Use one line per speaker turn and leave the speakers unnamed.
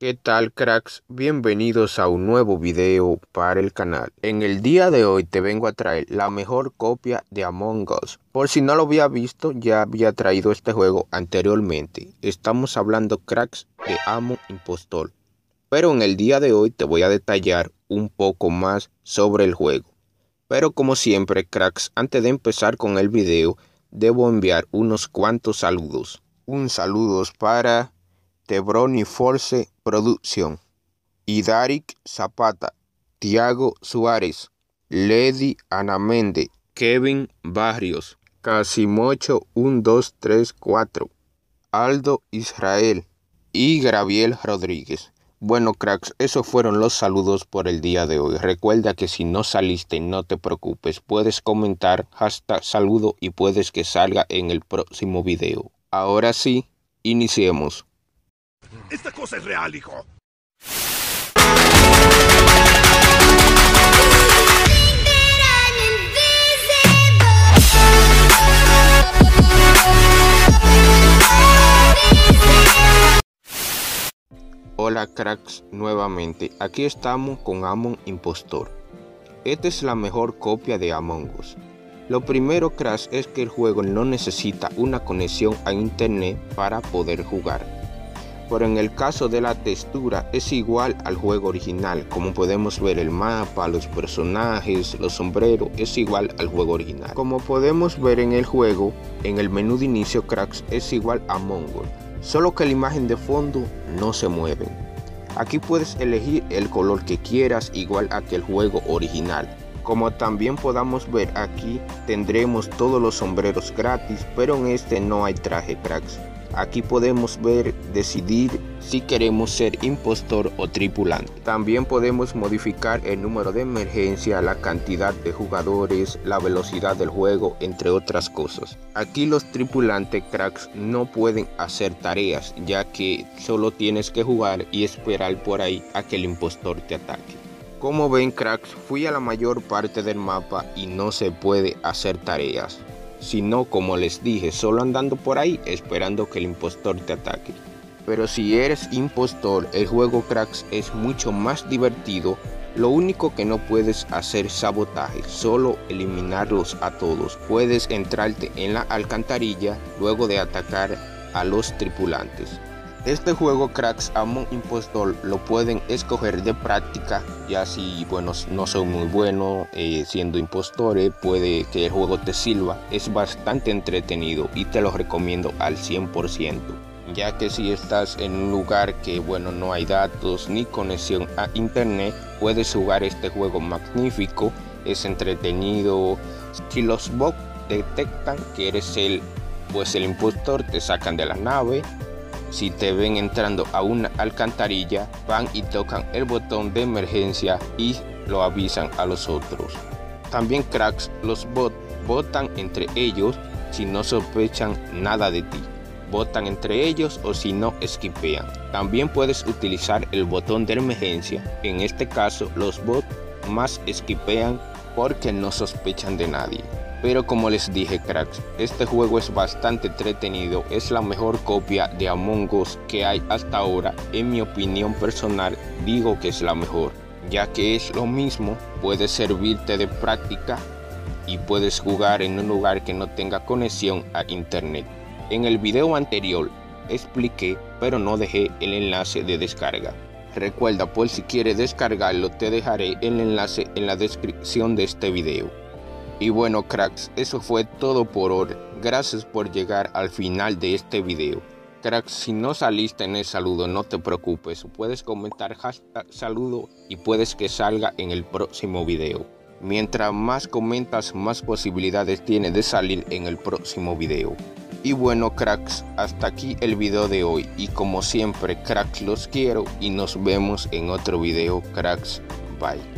¿Qué tal cracks? Bienvenidos a un nuevo video para el canal. En el día de hoy te vengo a traer la mejor copia de Among Us. Por si no lo había visto, ya había traído este juego anteriormente. Estamos hablando cracks de Amo Impostor. Pero en el día de hoy te voy a detallar un poco más sobre el juego. Pero como siempre cracks, antes de empezar con el video, debo enviar unos cuantos saludos. Un saludo para Tebroni Force Producción. Idaric Zapata, Tiago Suárez, Lady Anamende, Kevin Barrios, Casimocho 1234, Aldo Israel y Graviel Rodríguez. Bueno cracks, esos fueron los saludos por el día de hoy. Recuerda que si no saliste no te preocupes, puedes comentar hashtag saludo y puedes que salga en el próximo video. Ahora sí, iniciemos.
Esta cosa es real, hijo.
Hola cracks, nuevamente, aquí estamos con Amon Impostor. Esta es la mejor copia de Among Us. Lo primero cracks es que el juego no necesita una conexión a internet para poder jugar pero en el caso de la textura es igual al juego original, como podemos ver el mapa, los personajes, los sombreros, es igual al juego original. Como podemos ver en el juego, en el menú de inicio cracks es igual a Mongol, solo que la imagen de fondo no se mueve. Aquí puedes elegir el color que quieras igual a que el juego original. Como también podamos ver aquí tendremos todos los sombreros gratis, pero en este no hay traje cracks. Aquí podemos ver, decidir si queremos ser impostor o tripulante. También podemos modificar el número de emergencia, la cantidad de jugadores, la velocidad del juego, entre otras cosas. Aquí los tripulantes cracks no pueden hacer tareas, ya que solo tienes que jugar y esperar por ahí a que el impostor te ataque. Como ven cracks, fui a la mayor parte del mapa y no se puede hacer tareas sino como les dije, solo andando por ahí esperando que el impostor te ataque. Pero si eres impostor, el juego cracks es mucho más divertido. Lo único que no puedes hacer sabotaje, solo eliminarlos a todos. Puedes entrarte en la alcantarilla luego de atacar a los tripulantes. Este juego Cracks Among Impostor lo pueden escoger de práctica, ya si bueno, no son muy buenos eh, siendo impostores, puede que el juego te sirva. Es bastante entretenido y te lo recomiendo al 100%, ya que si estás en un lugar que bueno, no hay datos ni conexión a internet, puedes jugar este juego magnífico, es entretenido. Si los bots detectan que eres el pues el impostor, te sacan de la nave si te ven entrando a una alcantarilla, van y tocan el botón de emergencia y lo avisan a los otros. También cracks, los bots votan entre ellos si no sospechan nada de ti. Votan entre ellos o si no esquipean. También puedes utilizar el botón de emergencia. En este caso, los bots más esquipean porque no sospechan de nadie. Pero como les dije cracks, este juego es bastante entretenido, es la mejor copia de Among Us que hay hasta ahora, en mi opinión personal digo que es la mejor, ya que es lo mismo, puede servirte de práctica y puedes jugar en un lugar que no tenga conexión a internet. En el video anterior expliqué, pero no dejé el enlace de descarga. Recuerda, por si quieres descargarlo, te dejaré el enlace en la descripción de este video. Y bueno cracks, eso fue todo por hoy. Gracias por llegar al final de este video. Cracks, si no saliste en el saludo, no te preocupes. Puedes comentar hashtag saludo y puedes que salga en el próximo video. Mientras más comentas, más posibilidades tiene de salir en el próximo video. Y bueno cracks, hasta aquí el video de hoy. Y como siempre cracks los quiero y nos vemos en otro video cracks. Bye.